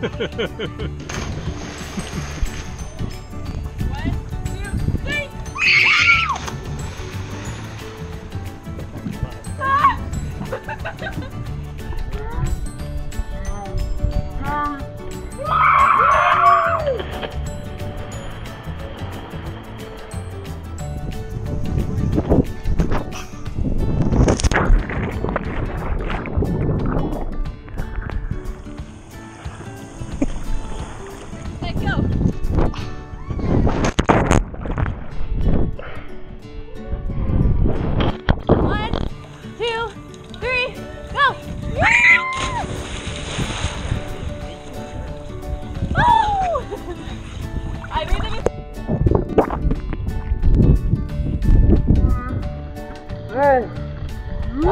Let One.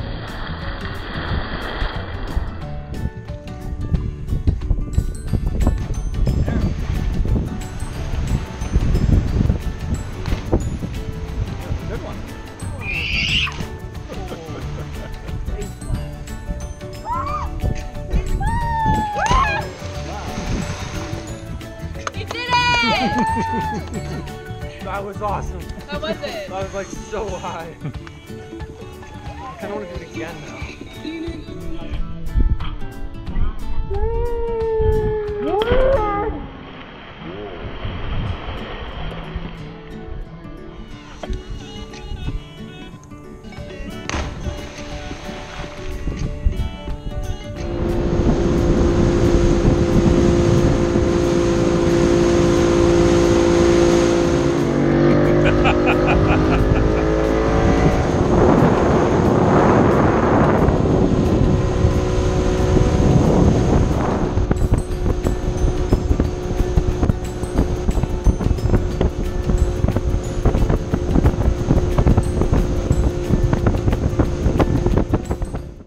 You did it! That was awesome. How was it? That was like so high. I kind of want to do it again now.